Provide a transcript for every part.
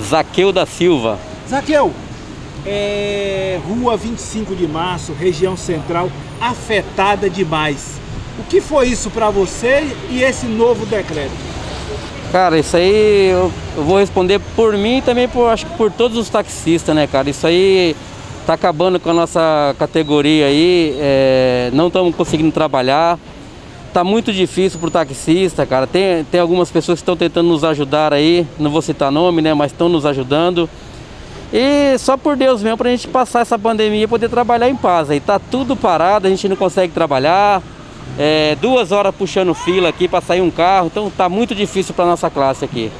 Zaqueu da Silva. Zaqueu, é, Rua 25 de Março, região central, afetada demais. O que foi isso para você e esse novo decreto? Cara, isso aí eu, eu, vou responder por mim e também por, acho que por todos os taxistas, né, cara? Isso aí tá acabando com a nossa categoria aí, é, não estamos conseguindo trabalhar. Tá muito difícil pro taxista, cara. Tem, tem algumas pessoas que estão tentando nos ajudar aí, não vou citar nome, né, mas estão nos ajudando. E só por Deus mesmo, pra gente passar essa pandemia e poder trabalhar em paz. Aí tá tudo parado, a gente não consegue trabalhar. É, duas horas puxando fila aqui para sair um carro, então tá muito difícil para nossa classe aqui.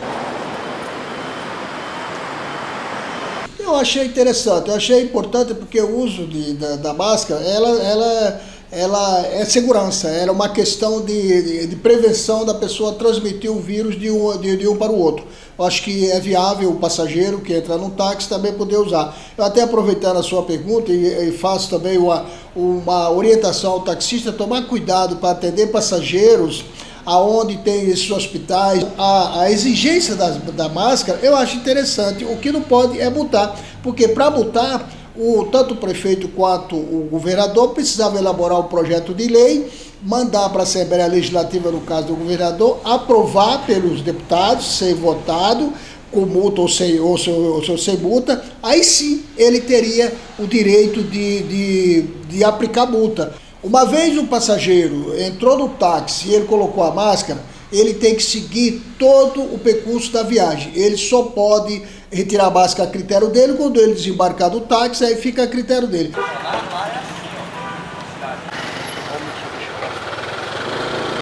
Eu achei interessante, eu achei importante porque o uso de, da, da máscara, ela, ela ela é segurança, era uma questão de, de, de, prevenção da pessoa transmitir o vírus de um, de, de um para o outro. Eu acho que é viável o passageiro que entra no táxi também poder usar. Eu até aproveitando a sua pergunta e, e faço também uma, uma orientação ao taxista, tomar cuidado para atender passageiros aonde tem esses hospitais, a, a exigência da, da máscara, eu acho interessante. O que não pode é multar, porque para multar o, tanto o prefeito quanto o governador precisavam elaborar o um projeto de lei, mandar para a Assembleia Legislativa, no caso do governador, aprovar pelos deputados, ser votado, com multa ou sem, ou, sem, ou sem multa, aí sim ele teria o direito de, de, de aplicar multa. Uma vez o passageiro entrou no táxi e ele colocou a máscara, ele tem que seguir todo o percurso da viagem. Ele só pode retirar a máscara a critério dele quando ele desembarcar do táxi, aí fica a critério dele.